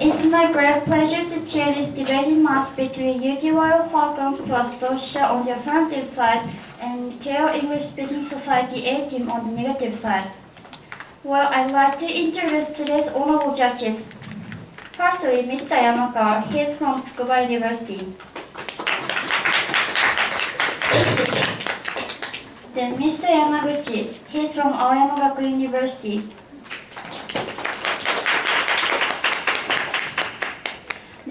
It's my great pleasure to chair this debating match between UT Royal Falcons plus Doshisha on the affirmative side and Keio English Speaking Society A team on the negative side. Well, I'd like to introduce today's honorable judges. Firstly, Mr. Yamakawa, he is from Tsukuba University. Then Mr. Yamaguchi, he is from Aoyama Gakuin University.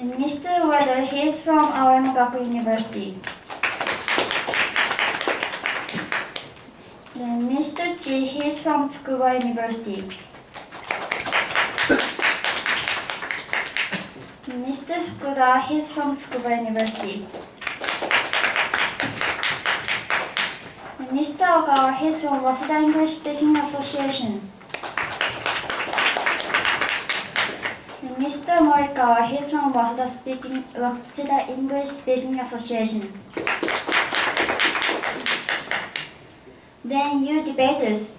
Mr. Ueda, he is from Aoyama Gakuin University. Mr. Chi, he is from Tsukuba University. Mr. Fukuda, he is from Tsukuba University. Mr. Ogawa, he is from Waseda English Speaking Association. Mr. Morikawa, he from Waseda, Speaking, uh, Waseda English Speaking Association. Then you debaters,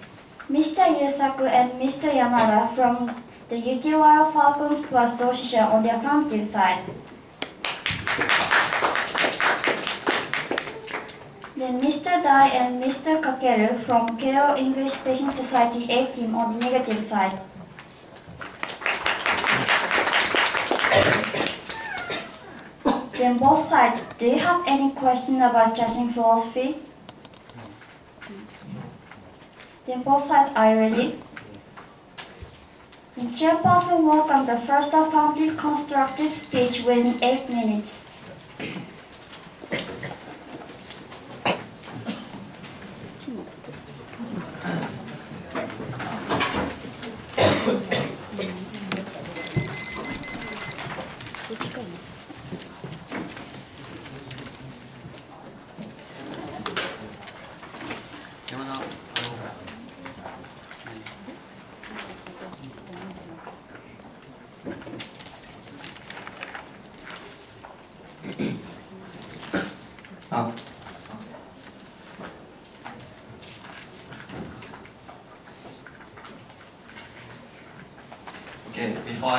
Mr. Yusaku and Mr. Yamada from the UT Royal Falcons plus Doshisha on the affirmative side. Then Mr. Dai and Mr. Kakeru from Keio English Speaking Society A team on the negative side. Then both sides, do you have any question about judging philosophy? Then both sides are ready. The chairperson welcomed the first affirmative constructive speech within eight minutes.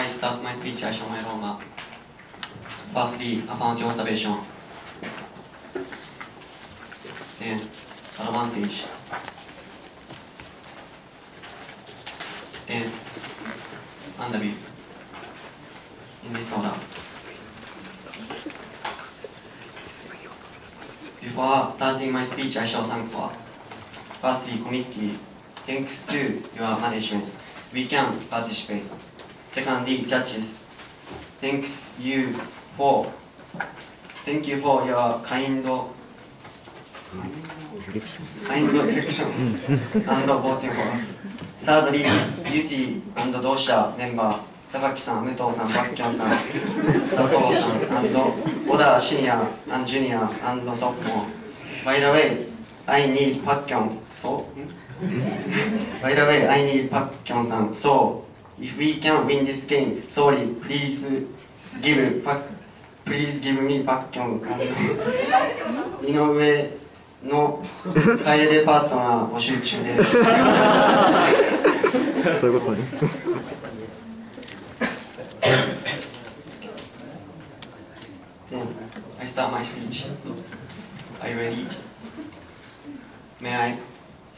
I start my speech, I show my Roma. Firstly, affirmative observation. Then, advantage. Then, underview. In this order. Before starting my speech, I shall thank for firstly committee. Thanks to your management, we can participate. Secondly, judges. Thanks you for thank you for your kind kind reflection and voting for us. Thirdly, beauty and dosha member 榊さん、武藤さん、バッキョンさん、佐藤さん、and 小田シニア and junior and sophomore. By the way, I need パッキョン。そう、By the way, I need パッキョンさん。So, if we can win this game, sorry, please give パ please give me パッキョン。井上の楓パートナー募集中です。そういうことね。 Then I start my speech. Are you ready? May I?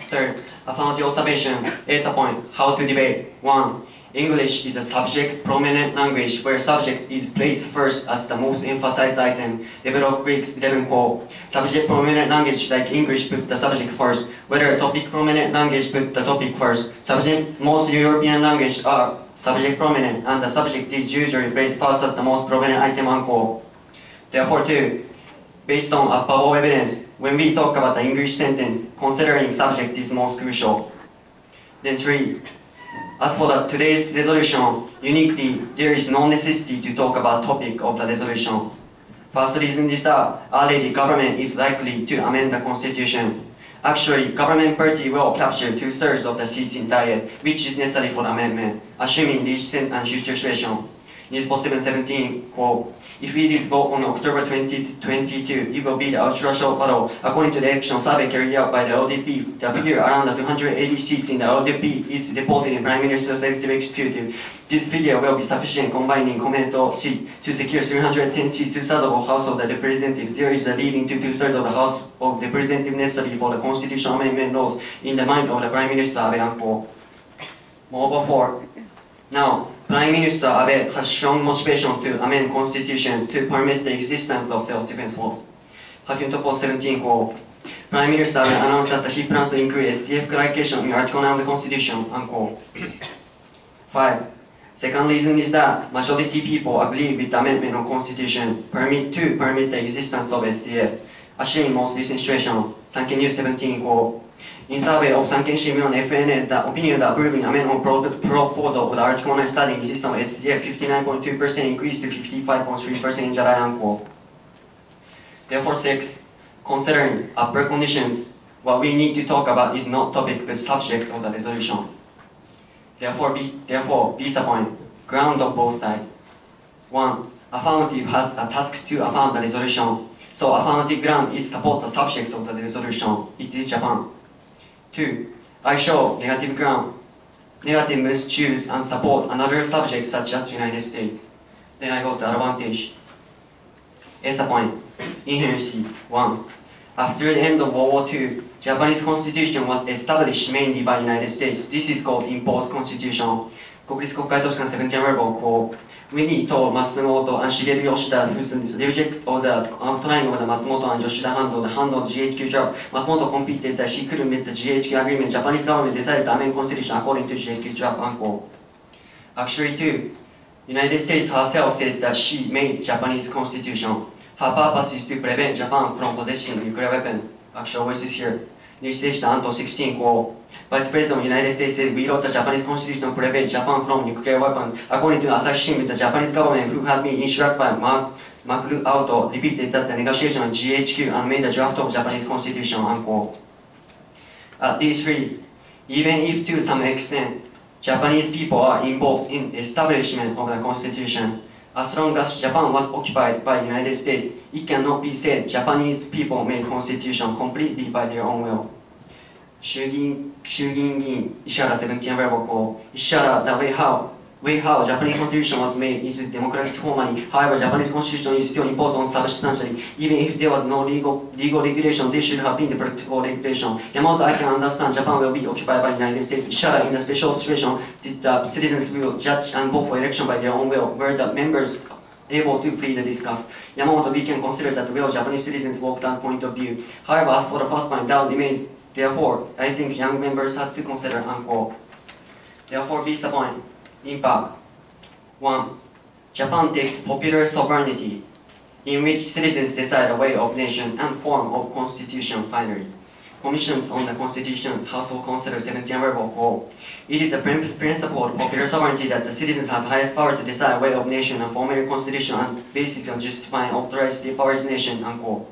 Third, affirmative observation. Is the point. How to debate. One. English is a subject prominent language where subject is placed first as the most emphasized item. Develop Greek 11 core. Subject prominent language like English put the subject first. Whether topic prominent language put the topic first. Subject most European language are subject prominent and the subject is usually placed first as the most prominent item on. Therefore, too, based on above evidence, when we talk about the English sentence, considering subject is most crucial. Then three, as for the today's resolution, uniquely, there is no necessity to talk about topic of the resolution. First reason is that already government is likely to amend the constitution. Actually, government party will capture two-thirds of the seats in diet, which is necessary for the amendment, assuming this and future situation. News Post 717, quote, if it is voted on October 2022, it will be the ultra short battle. According to the election survey carried out by the LDP, the figure around the 280 seats in the LDP is reported in Prime Minister's Executive. This figure will be sufficient combining Komeito seat to secure 310 seats, two-thirds of the House of the Representatives. There is the leading to two-thirds of the House of Representatives necessary for the constitutional amendment laws in the mind of the Prime Minister Abe. Moreover, four. Now, Prime Minister Abe has shown motivation to amend constitution to permit the existence of self-defense force. Huffington Post 17 quote. Prime Minister Abe announced that he plans to include SDF clarification in Article 9 of the Constitution. Unquote. Five. Second reason is that majority people agree with the amendment of Constitution permit to permit the existence of SDF. As most recent situation, Sankei News 17 quote. In survey of Sankei Shimbun FNN, the opinion that approving amendment pro proposal of the Article 9 studying system of SDF 59.2% increased to 55.3% in July unquote. Therefore, six, considering upper conditions, what we need to talk about is not topic but subject of the resolution. Therefore, be, therefore, be point, ground of both sides. One, affirmative has a task to affirm the resolution, so affirmative ground is support the subject of the resolution. It is Japan. Two, I show negative ground. Negative must choose and support another subject such as United States. Then I go to advantage. As a point, inherency. One, after the end of World War II, Japanese constitution was established mainly by United States. This is called imposed constitution. 国立国会図書館17 Rebel こう、 ウィリーと松本、茂吉田、フースンです。リュージェクト、オーダー、トラインオーダー、松本、吉田、ハンド、ハンド、GHQ ジョブ、松本、コンピーテーター、シークルメット、GHQ アグリメント、ジャパニーズガーメント、デサイド、アメンコンセリーション、アコーディング、GHQ ジョブ、アンコー。Actually, too, United States herself says that she made Japanese constitution. Her purpose is to prevent Japan from possessing nuclear weapon. Actually, always is here. New Station Anto 16 quote. Vice President of the United States said we wrote the Japanese constitution to prevent Japan from nuclear weapons. According to Asahi Shimbun, the Japanese government, who had been instructed by Mark McLeod, repeated that the negotiation of GHQ and made a draft of Japanese constitution. Unquote. At these three, even if to some extent Japanese people are involved in establishment of the constitution, as long as Japan was occupied by the United States, it cannot be said Japanese people made constitution completely by their own will. 衆議院衆議院議員石原セブンティーンバイボコ石原 the way how way how Japanese constitution was made is democratic formally. However, Japanese constitution is still imposed on substantially. Even if there was no legal legal regulation, there should have been the practical regulation. Yamamoto, I can understand Japan will be occupied by the United States. Ishara, in a special situation, the citizens will judge and vote for election by their own will, where the members able to freely discuss. Yamamoto, we can consider that will Japanese citizens walk that point of view. However, as for the first point, doubt remains. Therefore, I think young members have to consider unquote. Therefore, be the point. Impact. 1. Japan takes popular sovereignty, in which citizens decide the way of nation and form of constitution finally. Commissions on the Constitution, House of Consider 17 Level 4. It is the principle of popular sovereignty that the citizens have highest power to decide way of nation and form a constitution and basics on justifying authorized the powers nation, unquote.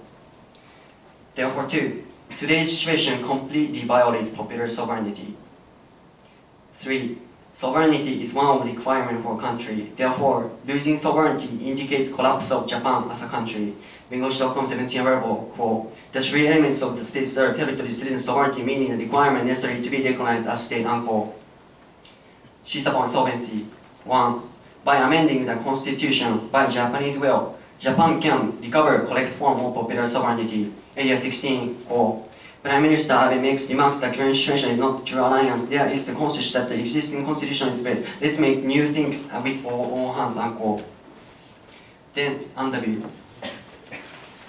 Therefore, 2. Today's situation completely violates popular sovereignty. 3. Sovereignty is one of the requirements for a country. Therefore, losing sovereignty indicates collapse of Japan as a country. Bengoshi.com 17 variable, quote, the three elements of the state's territory citizen sovereignty meaning the requirement necessary to be recognized as state, unquote. upon solvency. 1. By amending the constitution by Japanese will, Japan can recover correct form of popular sovereignty. Area 16, quote, Prime Minister Abe makes remarks that current situation is not true alliance. There is the consensus that the existing constitution is best. Let's make new things with all, all hands, unquote. Then, underview.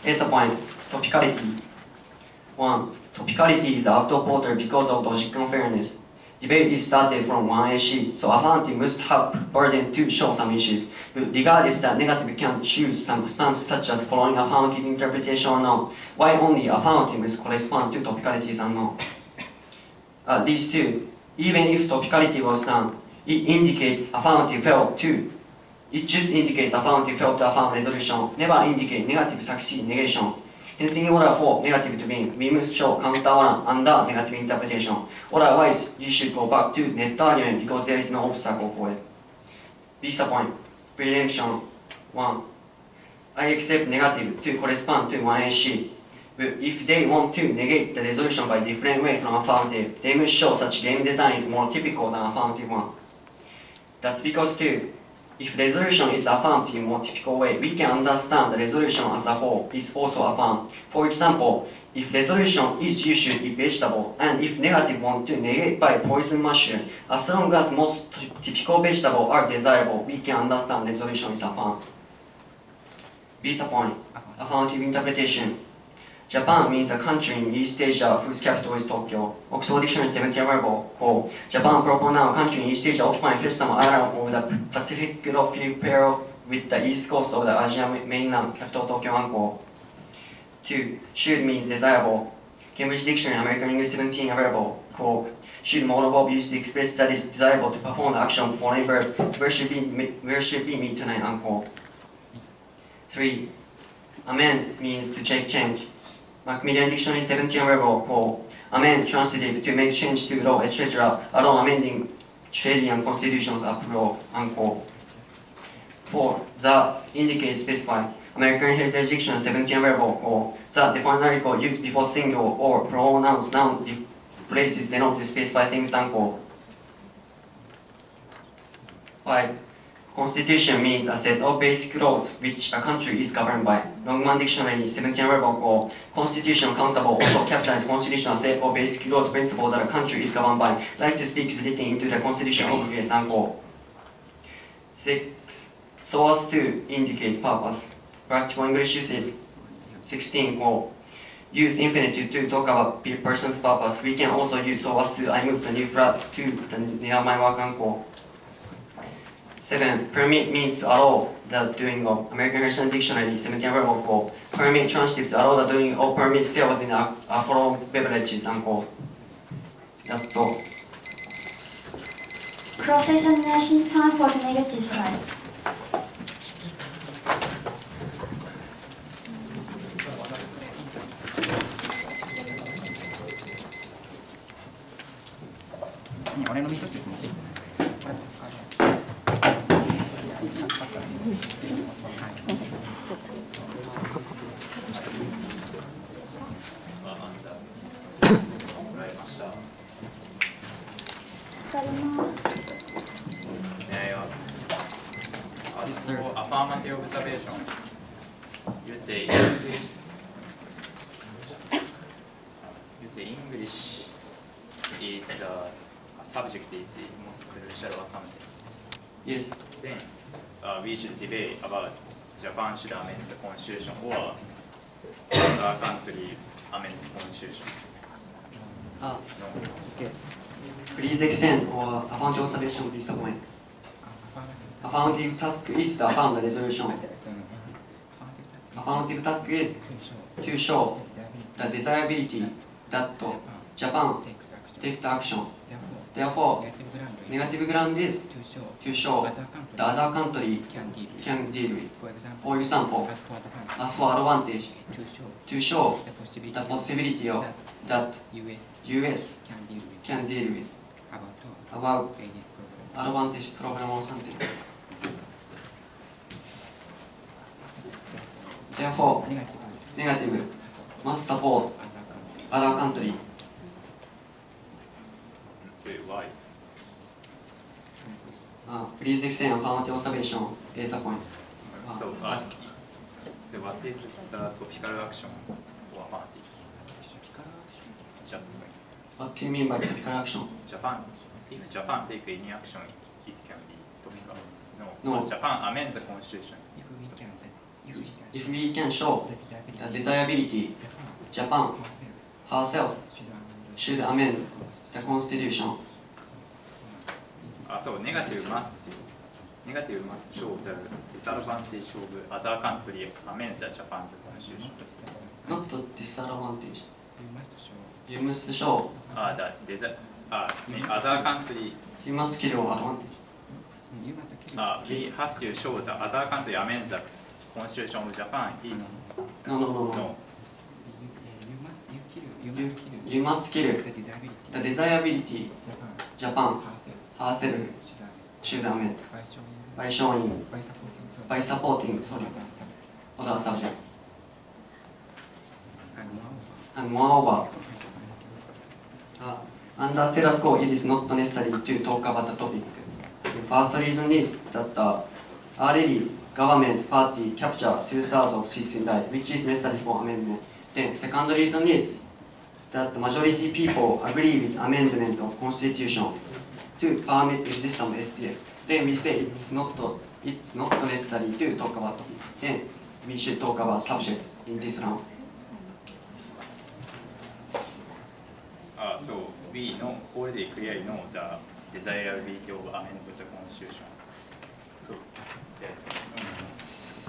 As a point, topicality. One, topicality is out of order because of logic and fairness. Debate is started from one issue, so affirmative must have burden to show some issues. But regardless that negative can choose some stance such as following affirmative interpretation or not. Why only affirmative must correspond to topicality is unknown. Uh, these two, even if topicality was done, it indicates affirmative failed to. It just indicates affirmative failed to affirm resolution, never indicate negative succeed negation. In order for negative to win, we must show counter one under negative interpretation. Otherwise, you should go back to net argument because there is no obstacle for it. The point. preemption 1. I accept negative to correspond to 1AC. But if they want to negate the resolution by different way from affirmative, they must show such game design is more typical than affirmative one. That's because too, if resolution is affirmed in more typical way, we can understand the resolution as a whole is also affirmed. For example, if resolution is issued if vegetable, and if negative want to negate by poison mushroom, as long as most typical vegetable are desirable, we can understand resolution is affirmed. Visa point, affirmative interpretation. Japan means a country in East Asia whose capital is Tokyo. Oxford Dictionary 70 available. 4. Japan proper noun country in East Asia occupying Festama Island of the Pacific Archipelago with the east coast of the Asian mainland, capital Tokyo Anko. 2. Should means desirable. Cambridge Dictionary, American English 17 available. 4. Should modal verb used to express that it's desirable to perform the action for a verb. Where should be, where should be me tonight, uncle? 3. Amen means to check change. Macmillan Dictionary 17 available. 4. Amen transitive to make change to law, etc. Alone amending and constitutions approve, unquote. 4. The indicate specify. American Heritage Dictionary 17 available. 4. The define article used before single or pronouns noun phrases denote to specify things unquote. 5. Constitution means a set of basic laws which a country is governed by. Longman Dictionary 17 available. 4. Constitution countable also captures constitution a set of basic laws principle that a country is governed by. Like to speak is written into the constitution of US unquote. 6. So as to indicate purpose. Practical English uses 16 quote. Use infinitive to talk about pe- person's purpose. We can also use so as to I moved the new flat to the near my work unquote. 7. Permit means to allow the doing of. American Heritage Dictionary 17 available quote. Permit transitive to allow the doing of permit sales in a, a following beverages unquote. That's all. Cross-examination time for the negative side. Affirmative observation, you say English. You say English is uh, a subject is most crucial or something. Yes. Then uh, we should debate about Japan should amend the constitution or other country amend the constitution. Uh, No. please extend or affirmative observation please point. Affirmative task is to affirm the resolution. Affirmative task is to show the desirability that Japan take the action. Therefore, negative ground is to show the other country can deal with. For example, as for advantage, to show the possibility of that US can deal with about advantage problem or something. Therefore, negative must support other country. So why? Uh, please extend affirmative observation as a point. So, Ah, uh, so what is the topical action for affirmative? Jap- What do you mean by typical action? Japan, if Japan take any action, it, it can be topical. No, No. but Japan amends the constitution. If we can show the desirability, Japan herself should amend the constitution. Uh, so negative must, negative must show the disadvantage of other country amends the Japan's constitution. Not the disadvantage. You must show Uh, that desi- uh, the other country, you must kill your advantage. uh, we have to show the other country amends the constitution of Japan is No, no, no, no. You, you must kill the desirability Japan herself should amend バイション by showing バイサポーティン by supporting グ sorry other subject and moreover uh, under status quo it is not necessary to talk about the topic the first reason is that the already government party capture two-thirds of seats in that which is necessary for amendment then second reason is that the majority people agree with amendment of constitution to permit existence of STF. Then we say it's not it's not necessary to talk about Then we should talk about subject in this round. Uh, so we know already clearly know the desirability of amendment the constitution. So yes.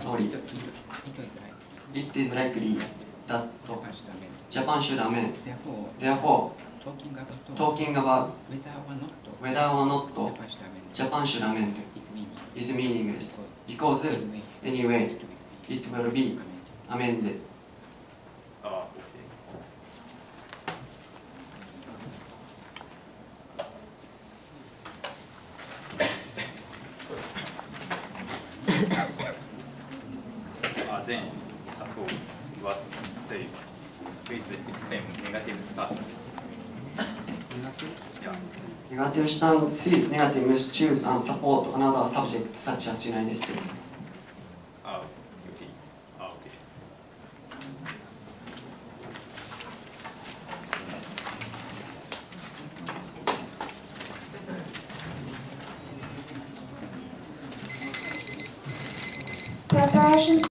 Sorry, 意図意図意図 is right it is likely that Japan should amend Japan should amend. therefore Therefore, talking about talking about whether or not whether or not Japan should amend Japan should amend is meaning is meaningless because because anyway anyway it will it will be amended Then, uh, so what say please explain negative stance. Yeah. Negative stance sees negative choose and support another subject such as United States.